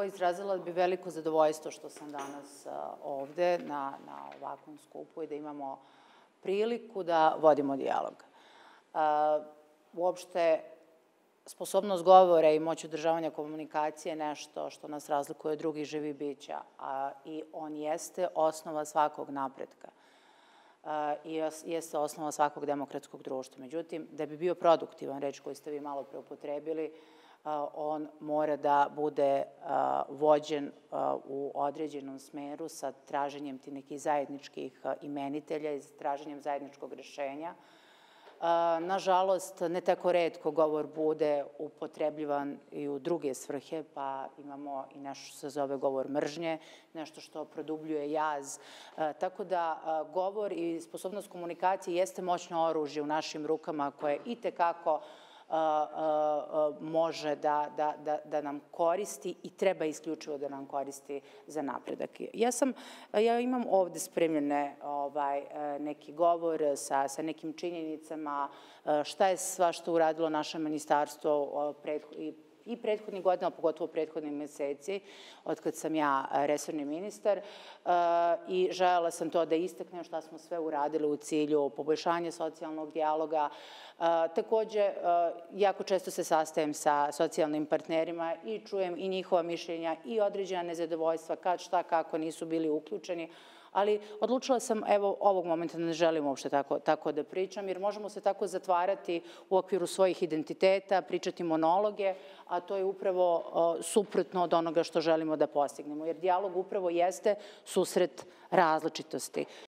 prvo izrazila bi veliko zadovoljstvo što sam danas ovde na, na ovakvom skupu i da imamo priliku da vodimo dijalog. Uopšte, sposobnost govora i moć održavanja komunikacije je nešto što nas razlikuje od drugih živih bića a, i on jeste osnova svakog napretka i jeste osnova svakog demokratskog društva. Međutim, da bi bio produktivan, reč koju ste vi malo preupotrebili, on mora da bude vođen u određenom smeru sa traženjem ti nekih zajedničkih imenitelja i traženjem zajedničkog rešenja. Nažalost, ne tako redko govor bude upotrebljivan i u druge svrhe, pa imamo i nešto što se zove govor mržnje, nešto što produbljuje jaz. Tako da govor i sposobnost komunikacije jeste moćno oružje u našim rukama koje i tekako može da, da, da, da nam koristi i treba isključivo da nam koristi za napredak. Ja sam, ja imam ovde spremljene ovaj, neki govor sa, sa nekim činjenicama, šta je sva što uradilo naše ministarstvo i i prethodnih godina, pogotovo prethodnih meseci, od kad sam ja resorni ministar i želela sam to da istaknem šta smo sve uradili u cilju poboljšanja socijalnog dijaloga. Takođe, jako često se sastajem sa socijalnim partnerima i čujem i njihova mišljenja i određena nezadovoljstva kad šta kako nisu bili uključeni, ali odlučila sam, evo, ovog momenta ne želim uopšte tako, tako da pričam, jer možemo se tako zatvarati u okviru svojih identiteta, pričati monologe, to je upravo suprotno od onoga što želimo da postignemo, jer dijalog upravo jeste susret različitosti.